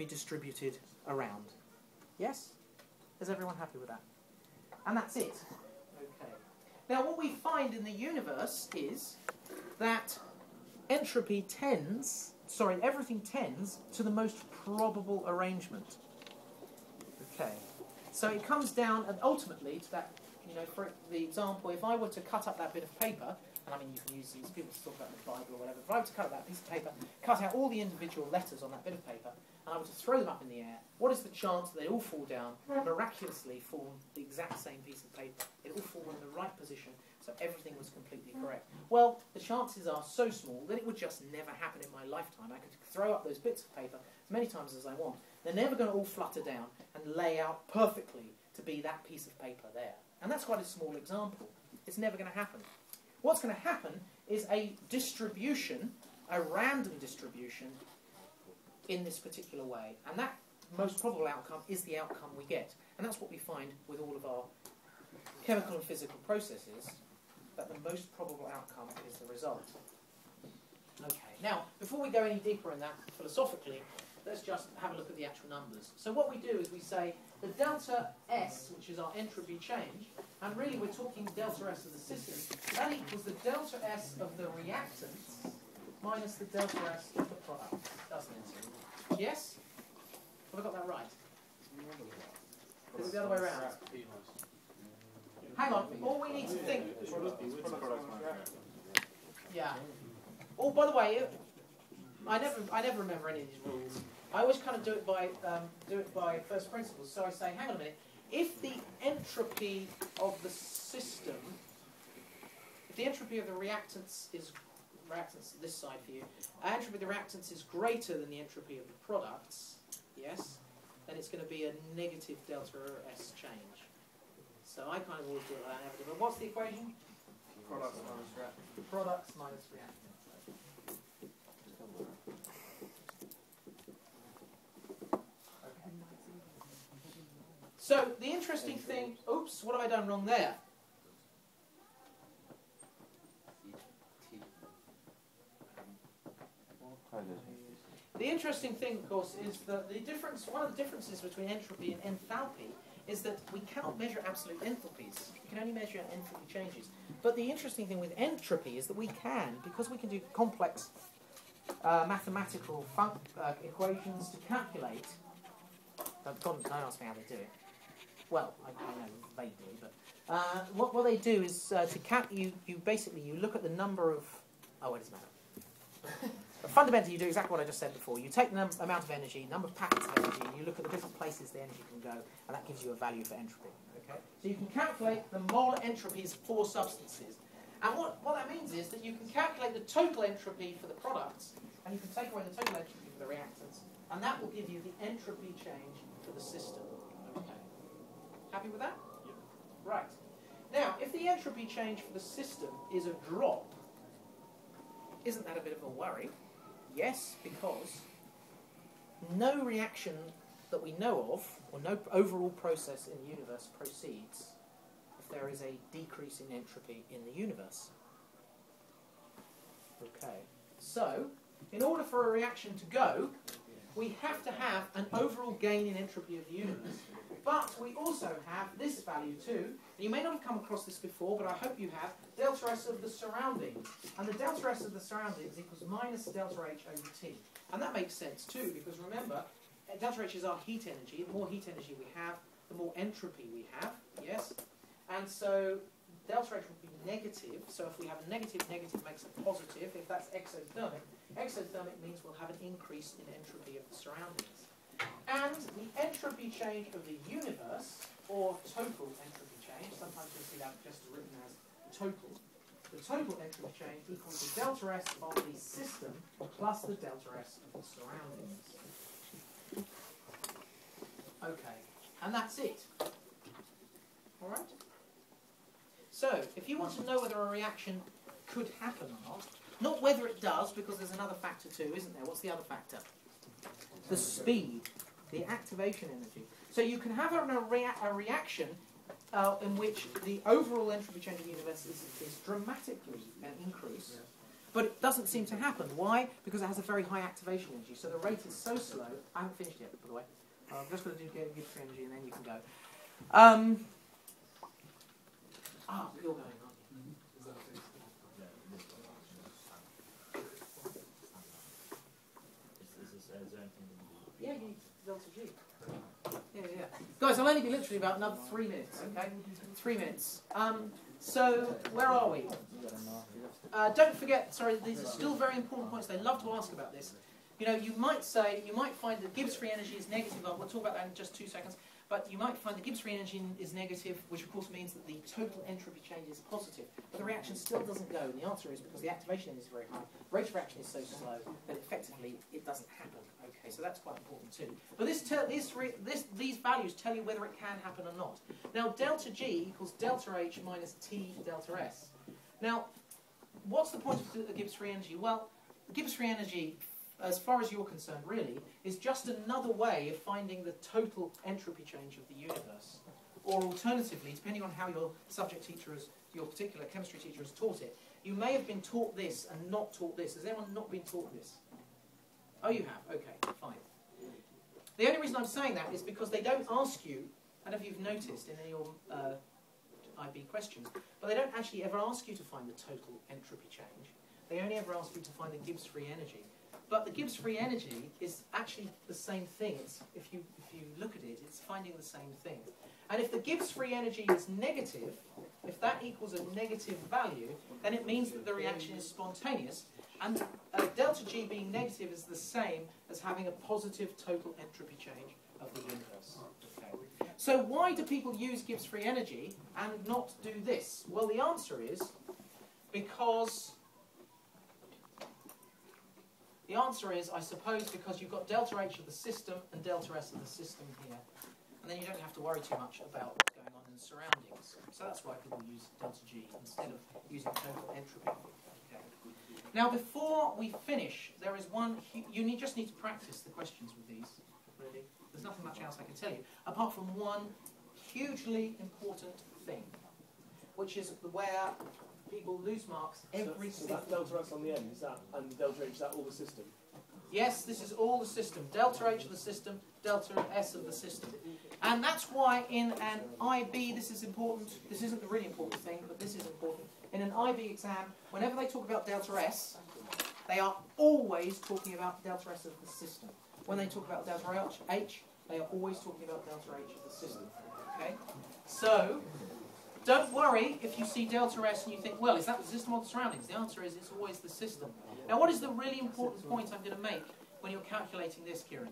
be distributed around. Yes? Is everyone happy with that? And that's it. Okay. Now, what we find in the universe is that entropy tends, sorry, everything tends to the most probable arrangement. Okay. So it comes down, and ultimately, to that, you know, for the example, if I were to cut up that bit of paper, and I mean, you can use these, people to talk about the Bible or whatever, if I were to cut that piece of paper, cut out all the individual letters on that bit of paper, and I were to throw them up in the air, what is the chance that they all fall down, miraculously form the exact same piece of paper? It all fall in the right position, so everything was completely correct. Well, the chances are so small that it would just never happen in my lifetime. I could throw up those bits of paper as many times as I want. They're never going to all flutter down and lay out perfectly to be that piece of paper there. And that's quite a small example. It's never going to happen. What's going to happen is a distribution, a random distribution, in this particular way. And that most probable outcome is the outcome we get. And that's what we find with all of our chemical and physical processes, that the most probable outcome is the result. Okay, now, before we go any deeper in that philosophically, let's just have a look at the actual numbers. So what we do is we say the delta S, which is our entropy change, and really we're talking delta S of the system, that equals the delta S of the reactants minus the delta S of the product, doesn't it? Yes? Have I got that right? Is it the other way around? Hang on, all we need to think... Yeah. Oh, by the way, I never, I never remember any of these rules. I always kind of do it by, um, do it by first principles. So I say, hang on a minute. If the entropy of the system, if the entropy of the reactants is reactants this side for you, uh, entropy of the reactants is greater than the entropy of the products, yes, then it's going to be a negative delta S change. So I kind of always do it like that. But what's the equation? Products minus reactants. Products minus reactants. So the interesting thing, oops, what have I done wrong there? The interesting thing, of course, is that the difference, one of the differences between entropy and enthalpy is that we cannot measure absolute enthalpies. We can only measure enthalpy changes. But the interesting thing with entropy is that we can, because we can do complex uh, mathematical uh, equations to calculate. Don't, don't ask me how they do it. Well, I, I know vaguely, but uh, what, what they do is uh, to count. You, you basically you look at the number of. Oh, it doesn't matter. Fundamentally, you do exactly what I just said before. You take the num- amount of energy, number of packets of energy, and you look at the different places the energy can go, and that gives you a value for entropy. Okay? So you can calculate the molar entropies for substances. And what, what that means is that you can calculate the total entropy for the products, and you can take away the total entropy for the reactants, and that will give you the entropy change for the system. Happy with that? Yeah. Right. Now, if the entropy change for the system is a drop, isn't that a bit of a worry? Yes, because no reaction that we know of, or no overall process in the universe proceeds if there is a decrease in entropy in the universe. Okay, so in order for a reaction to go, we have to have an overall gain in entropy of the universe. But we also have this value too. You may not have come across this before, but I hope you have. Delta S of the surrounding. And the delta S of the surroundings equals minus delta H over T. And that makes sense too, because remember, delta H is our heat energy. The more heat energy we have, the more entropy we have. Yes? And so delta H would be negative. So if we have a negative, negative makes a positive. If that's exothermic, exothermic means we'll have an increase in entropy of the surroundings. And the entropy change of the universe, or total entropy change, sometimes you'll see that just written as total. The total entropy change equals the delta S of the system plus the delta S of the surroundings. Okay, and that's it. Alright? So, if you want to know whether a reaction could happen or not, not whether it does, because there's another factor too, isn't there? What's the other factor? The speed, the activation energy. So you can have a, rea a reaction uh, in which the overall entropy change of the universe is, is dramatically an increase, but it doesn't seem to happen. Why? Because it has a very high activation energy. So the rate is so slow. I haven't finished yet, by the way. I'm just going to do Gibbs free energy and then you can go. Um, ah, you're going, aren't? Yeah, delta G. Yeah, yeah. Guys, I'll only be literally about another three minutes, okay? Three minutes. Um, so, where are we? Uh, don't forget, sorry, these are still very important points. They love to ask about this. You know, you might say, you might find that Gibbs free energy is negative. We'll talk about that in just two seconds. But you might find the Gibbs free energy is negative, which of course means that the total entropy change is positive. But the reaction still doesn't go. And the answer is because the activation is very high, rate of reaction is so slow that effectively it doesn't happen. Okay, so that's quite important too. But this, this, this, these values tell you whether it can happen or not. Now, delta G equals delta H minus T delta S. Now, what's the point of the Gibbs free energy? Well, Gibbs free energy as far as you're concerned, really, is just another way of finding the total entropy change of the universe. Or alternatively, depending on how your subject teacher has, your particular chemistry teacher has taught it, you may have been taught this and not taught this. Has anyone not been taught this? Oh, you have? Okay, fine. The only reason I'm saying that is because they don't ask you, I don't know if you've noticed in any of your uh, IB questions, but they don't actually ever ask you to find the total entropy change. They only ever ask you to find the Gibbs free energy. But the Gibbs free energy is actually the same thing. It's, if, you, if you look at it, it's finding the same thing. And if the Gibbs free energy is negative, if that equals a negative value, then it means that the reaction is spontaneous. And uh, delta G being negative is the same as having a positive total entropy change of the universe. So why do people use Gibbs free energy and not do this? Well, the answer is because the answer is, I suppose, because you've got delta H of the system and delta S of the system here. And then you don't have to worry too much about what's going on in the surroundings. So that's why people use delta G instead of using total entropy. Okay. Now, before we finish, there is one, you need, just need to practice the questions with these, really. There's nothing much else I can tell you, apart from one hugely important thing, which is the where people lose marks every so, so that delta S on the end, is that, and delta H, is that all the system? Yes, this is all the system. Delta H of the system, delta S of the system. And that's why in an IB, this is important. This isn't the really important thing, but this is important. In an IB exam, whenever they talk about delta S, they are always talking about delta S of the system. When they talk about delta H, they are always talking about delta H of the system. Okay? So, don't worry if you see delta S and you think, well, is that the system or the surroundings? The answer is it's always the system. Now, what is the really important point I'm going to make when you're calculating this, Kieran?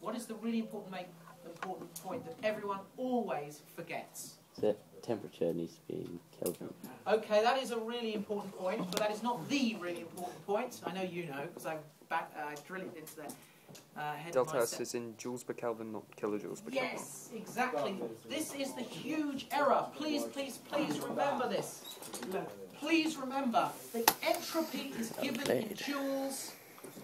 What is the really important, make, important point that everyone always forgets? The temperature needs to be in Kelvin. Okay, that is a really important point, but that is not the really important point. I know you know, because I uh, drilled it into there. Uh, Delta S is in joules per Kelvin, not kilojoules per Kelvin. Yes, exactly. This is the huge error. Please, please, please remember this. Please remember the entropy is given in joules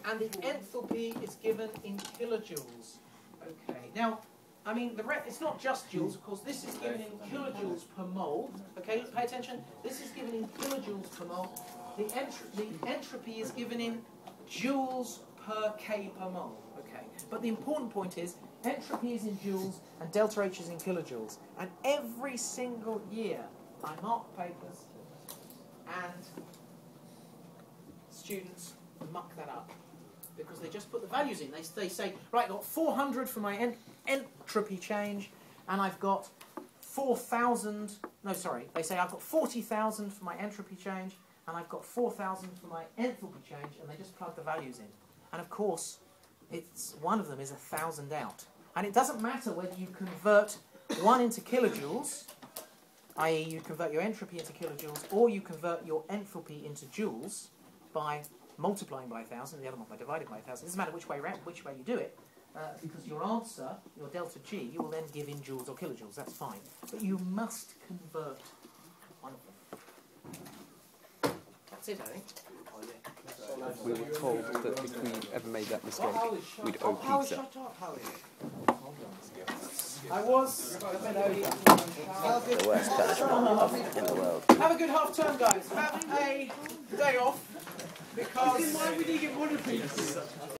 and the enthalpy is given in kilojoules. Okay. Now, I mean, the it's not just joules, of course. This is given in kilojoules per mole. Okay, pay attention. This is given in kilojoules per mole. The, entro the entropy is given in joules per K per mole. Okay, but the important point is entropy is in joules and delta H is in kilojoules. And every single year I mark papers and students muck that up because they just put the values in. They, they say, right, I've got 400 for my en entropy change and I've got 4,000, no, sorry, they say I've got 40,000 for my entropy change and I've got 4,000 for my enthalpy change and they just plug the values in. And of course, it's one of them is a thousand out. And it doesn't matter whether you convert one into kilojoules, i.e. you convert your entropy into kilojoules, or you convert your enthalpy into joules by multiplying by a thousand, the other one by dividing by a thousand. It doesn't matter which way, which way you do it, uh, because your answer, your delta G, you will then give in joules or kilojoules, that's fine. But you must convert one of them. That's it, I think. We were told that if we ever made that mistake, we'd owe oh, pizza. shut up, Howie. I was a bit over. The worst catastrophe in the world. Have a good half term, guys. Have a day off because. Why would you get one of these?